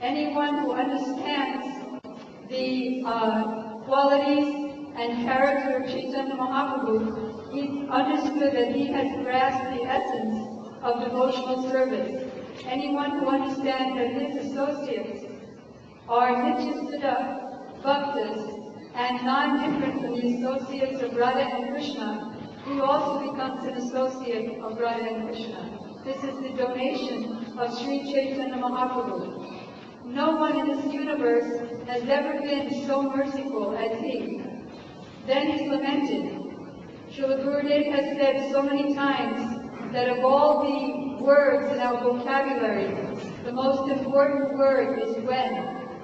Anyone who understands the uh, qualities and character of Chaitanya Mahaprabhu, he understood that he has grasped the essence of devotional service. Anyone who understands that his associates are Nityasiddha bhaktas and non-different from the associates of Radha and Krishna, he also becomes an associate of Radha and Krishna. This is the donation of Sri Chaitanya Mahaprabhu. No one in this universe has ever been so merciful as he. Then he lamented. Srila Gurudev has said so many times that of all the words in our vocabulary, the most important word is when.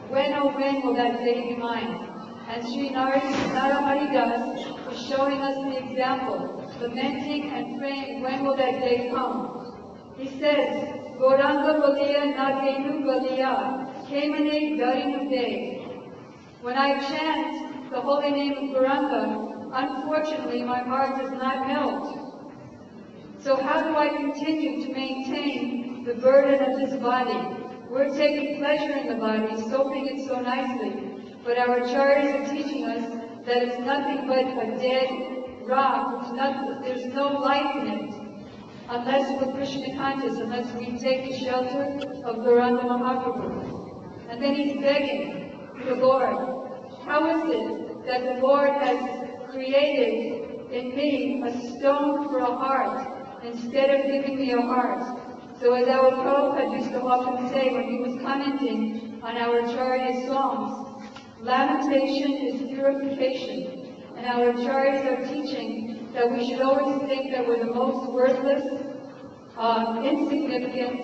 When, oh when will that day be mine? And Sri Narahari Das is showing us the example, lamenting and praying, when will that day come? He says, Gauranga Baliya Nagenu Baliya, Kemane Darinu Day. When I chant the holy name of Gauranga, unfortunately my heart does not melt. So how do I continue to maintain the burden of this body? We're taking pleasure in the body, soaping it so nicely, but our acharyas are teaching us that it's nothing but a dead rock. Not, there's no life in it. Unless we're Krishna conscious, unless we take the shelter of Gauranga Mahaprabhu. And then he's begging the Lord, how is it that the Lord has created in me a stone for a heart instead of giving me a heart? So as our Prabhupada used to often say when he was commenting on our Acharya songs, Lamentation is purification, and our acharyas are teaching that we should always think that we're the most worthless, uh, insignificant,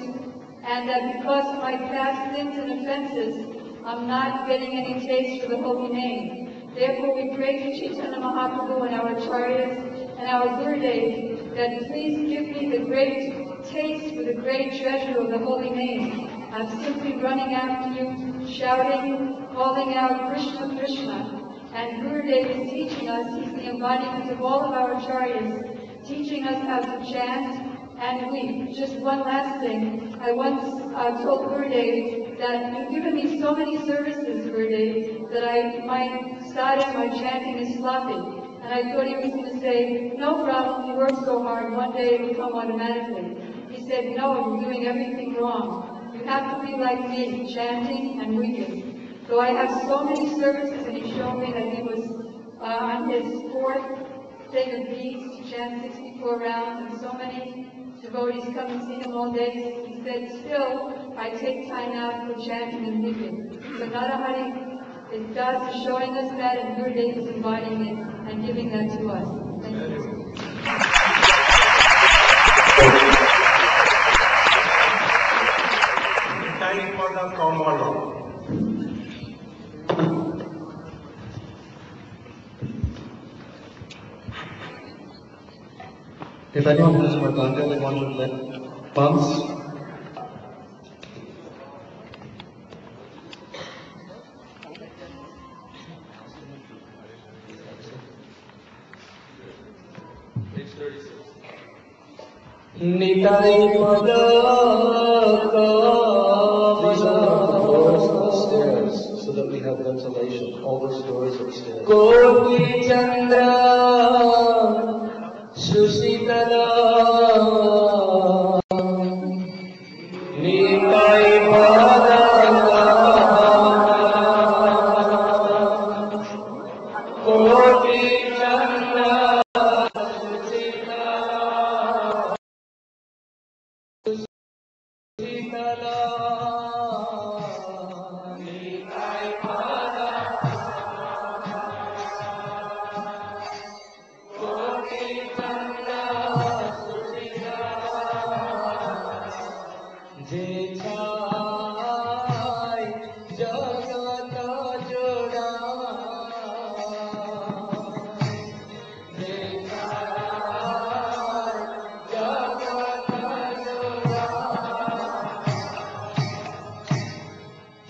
and that because of my past sins and offenses, I'm not getting any taste for the holy name. Therefore, we pray to Chaitanya Mahaprabhu and our acharyas and our Gurudev that please give me the great taste for the great treasure of the holy name. I'm simply running after you, shouting, calling out Krishna, Krishna. And Gurudev is teaching us, he's the embodiment of all of our acharyas, teaching us how to chant and weep. Just one last thing. I once uh, told Gurudev that you've given me so many services, Gurudev, that I, my sadhana, my chanting is sloppy. And I thought he was going to say, no problem, you work so hard, one day it will come automatically. He said, no, you're doing everything wrong. You have to be like me, chanting and weeping. So I have so many services, showed me that he was uh, on his fourth day of beads to chant 64 rounds, and so many devotees come and see him all day. He said, still, I take time out for chanting and weeping. So Narahari is God showing us that, and Gurudev is embodying it and giving that to us. Thank you. Time for the common. If anyone has my contact, they want to let pumps. Nitai upstairs, so that we have ventilation. All the stories upstairs. Koti Chandra شوشی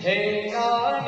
Hey, God.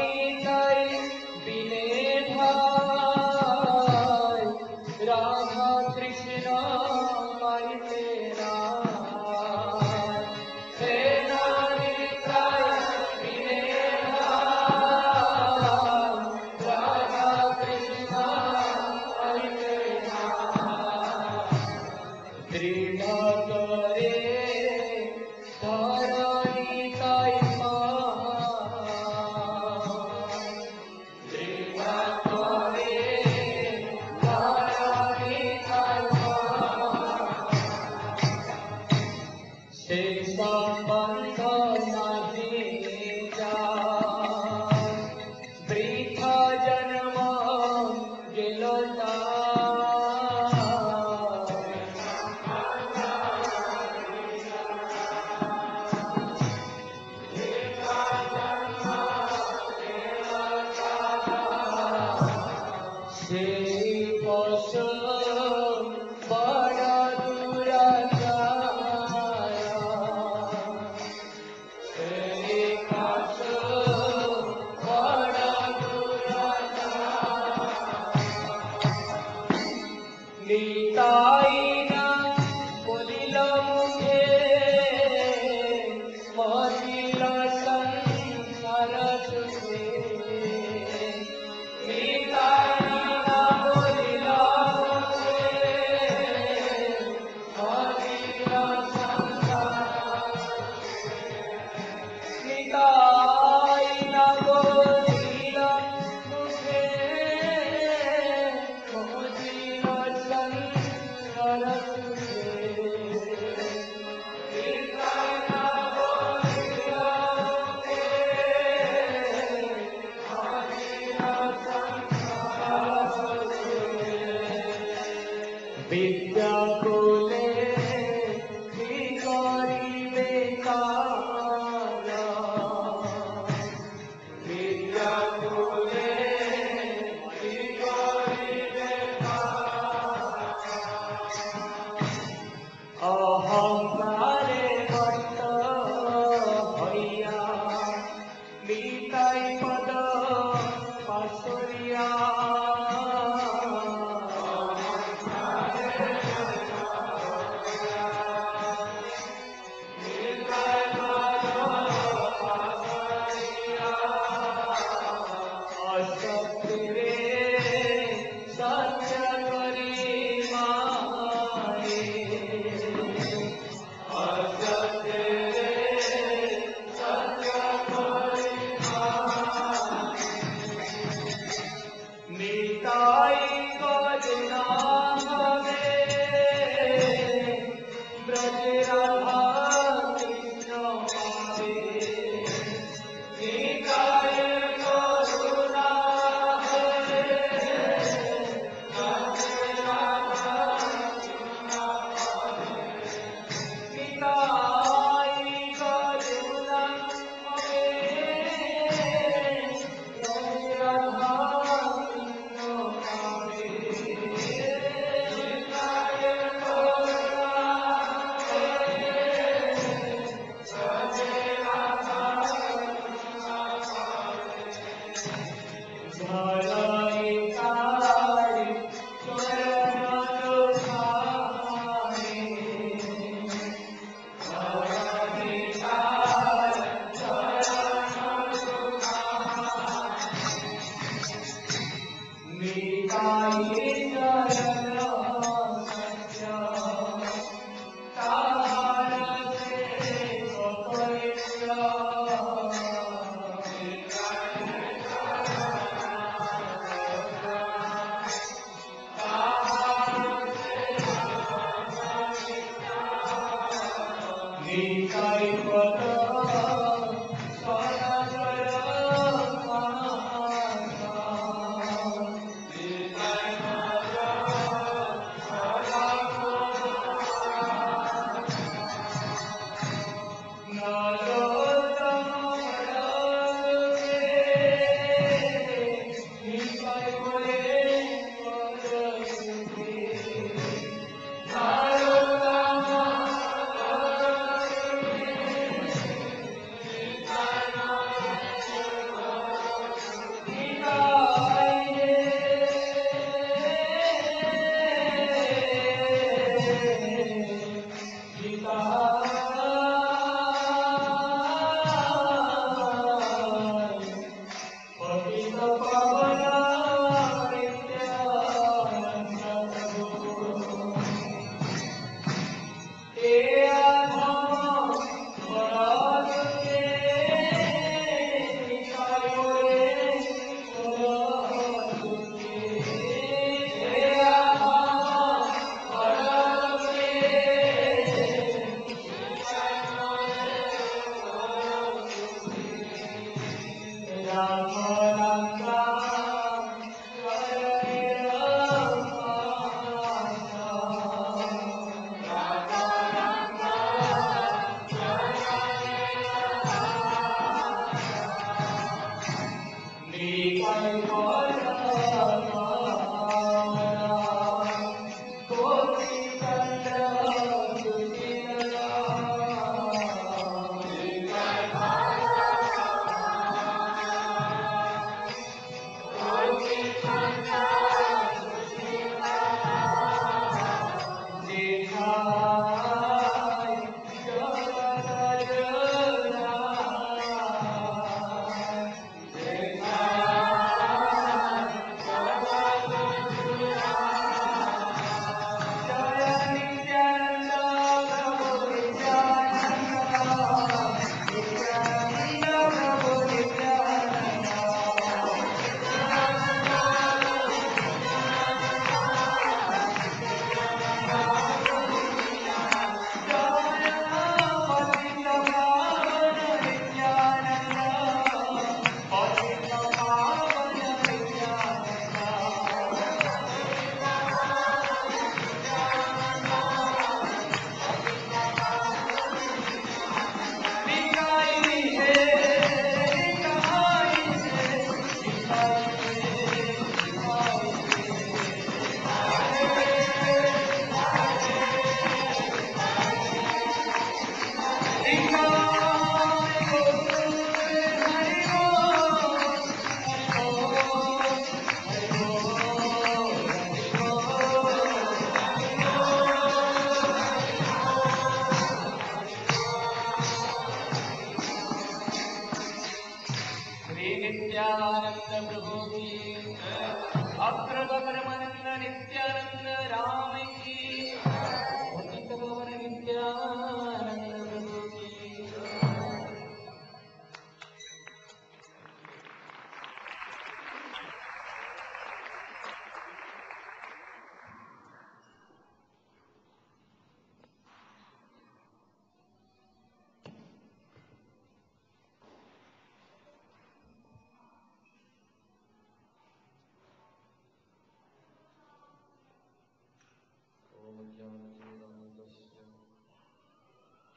Shri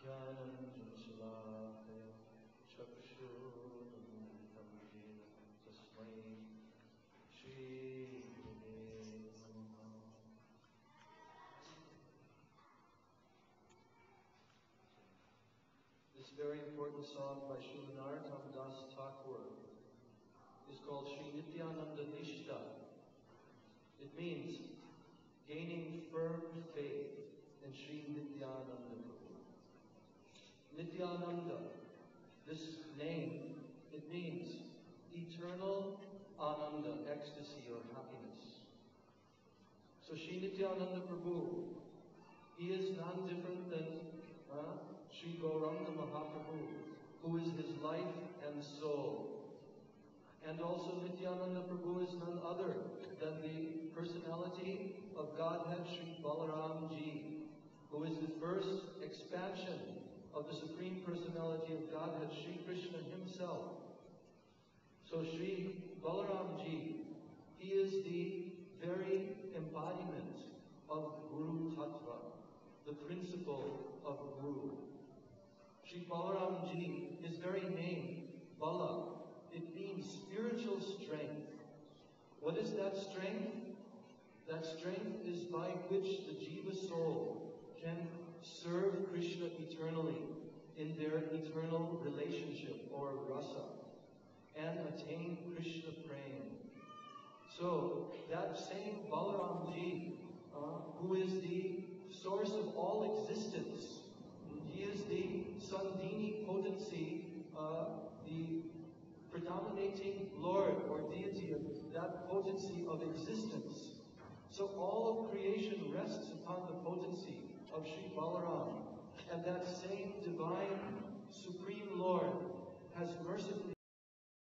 ज्ञानञ्जनशलाकय चक्षुरुन्मिलितं येन तस्मै श्रीगुरुवे नमः This very important song by Srila Narottam Das Thakur is called Sri Nityananda Nishta. It means gaining firm faith in Sri Nityananda Prabhu. Nityananda, this name, it means eternal ananda, ecstasy or happiness. So Sri Nityananda Prabhu, he is none different than uh, Sri Gauranga Mahaprabhu, who is his life and soul. And also Nityananda Prabhu is none other than the personality of Godhead Sri Balaram Ji, who is the first expansion of the Supreme Personality of Godhead Sri Krishna himself. So Sri Balaram Ji, he is the very embodiment of Guru Tattva, the principle of Guru. Sri Balaram Ji, his very name, Bala, it means spiritual strength. What is that strength? That strength is by which the Jiva soul can serve Krishna eternally in their eternal relationship or rasa and attain Krishna prema. So that same Balaramji, uh, who is the source of all existence, he is the Sandhini potency, uh, the predominating Lord or deity of that potency of existence. So all of creation rests upon the potency of Sri Balaram, and that same divine, supreme Lord has mercifully